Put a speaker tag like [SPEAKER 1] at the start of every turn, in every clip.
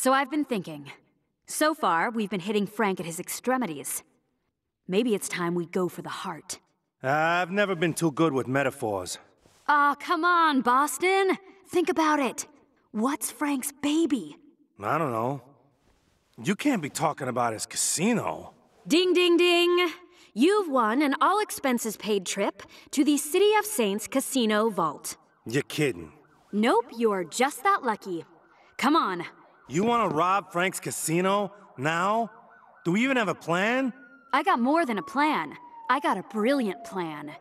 [SPEAKER 1] So I've been thinking. So far, we've been hitting Frank at his extremities. Maybe it's time we go for the heart.
[SPEAKER 2] I've never been too good with metaphors.
[SPEAKER 1] Aw, come on, Boston! Think about it. What's Frank's baby?
[SPEAKER 2] I don't know. You can't be talking about his casino.
[SPEAKER 1] Ding ding ding! You've won an all expenses paid trip to the City of Saints Casino Vault.
[SPEAKER 2] You're kidding.
[SPEAKER 1] Nope, you're just that lucky. Come on.
[SPEAKER 2] You want to rob Frank's casino? Now? Do we even have a plan?
[SPEAKER 1] I got more than a plan. I got a brilliant plan.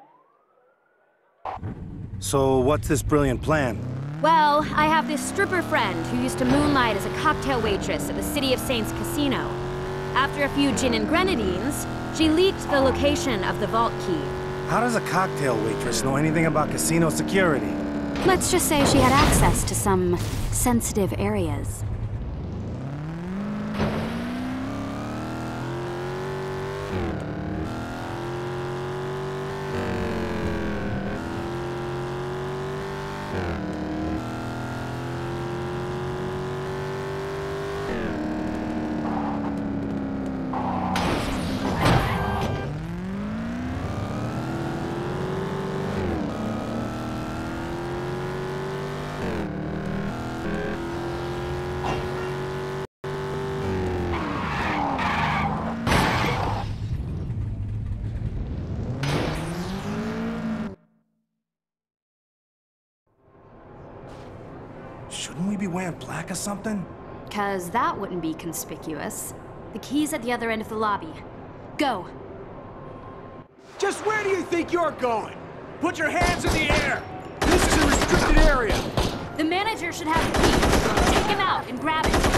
[SPEAKER 2] So, what's this brilliant plan?
[SPEAKER 1] Well, I have this stripper friend who used to moonlight as a cocktail waitress at the City of Saints Casino. After a few gin and grenadines, she leaked the location of the vault key.
[SPEAKER 2] How does a cocktail waitress know anything about casino security?
[SPEAKER 1] Let's just say she had access to some sensitive areas.
[SPEAKER 2] Shouldn't we be wearing black or something?
[SPEAKER 1] Cause that wouldn't be conspicuous. The key's at the other end of the lobby. Go.
[SPEAKER 3] Just where do you think you're going? Put your hands in the air! This is a restricted area!
[SPEAKER 1] The manager should have the key. Take him out and grab it.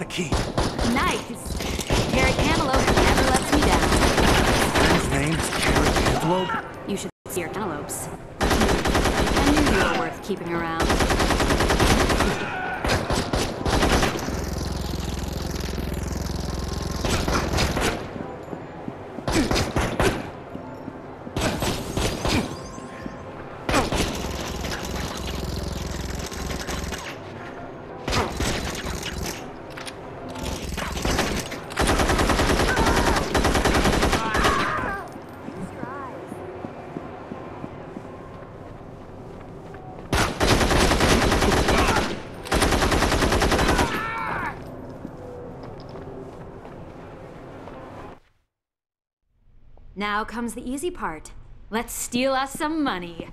[SPEAKER 2] The key.
[SPEAKER 1] Nice. Carrot Cantaloupe never lets me down.
[SPEAKER 2] His name is Carrot Antelope?
[SPEAKER 1] You should see your cantaloupes. I knew you were worth keeping around. Now comes the easy part. Let's steal us some money.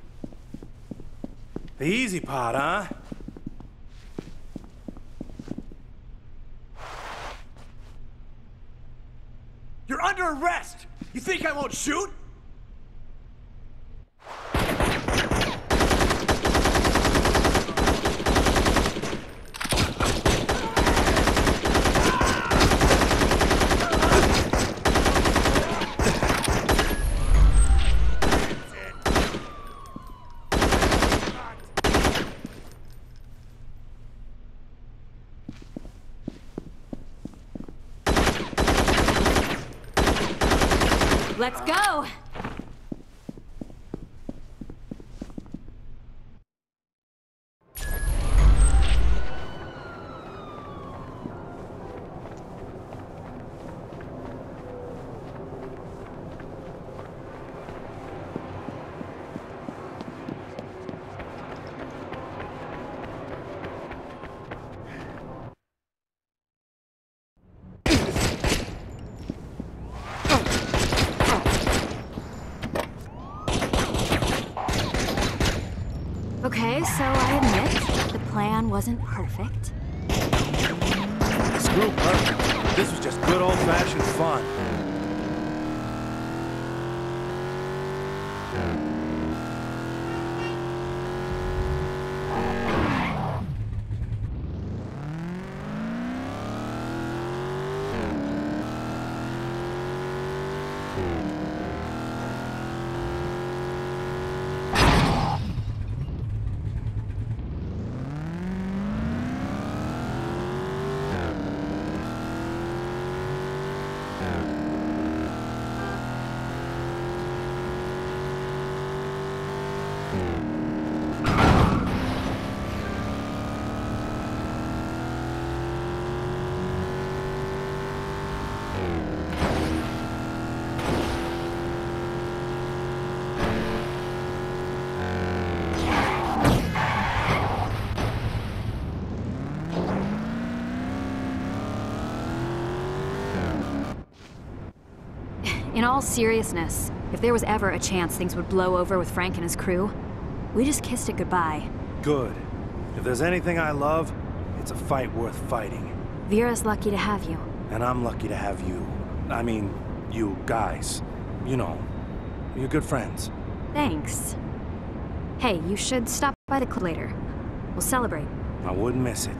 [SPEAKER 2] The easy part, huh?
[SPEAKER 3] You're under arrest! You think I won't shoot?
[SPEAKER 1] Let's go! Okay, so I admit, the plan wasn't perfect.
[SPEAKER 2] Screw perfect. This was just good old-fashioned fun.
[SPEAKER 1] In all seriousness, if there was ever a chance things would blow over with Frank and his crew, we just kissed it goodbye.
[SPEAKER 2] Good. If there's anything I love, it's a fight worth fighting.
[SPEAKER 1] Vera's lucky to have you.
[SPEAKER 2] And I'm lucky to have you. I mean, you guys. You know, you're good friends.
[SPEAKER 1] Thanks. Hey, you should stop by the club later. We'll celebrate.
[SPEAKER 2] I wouldn't miss it.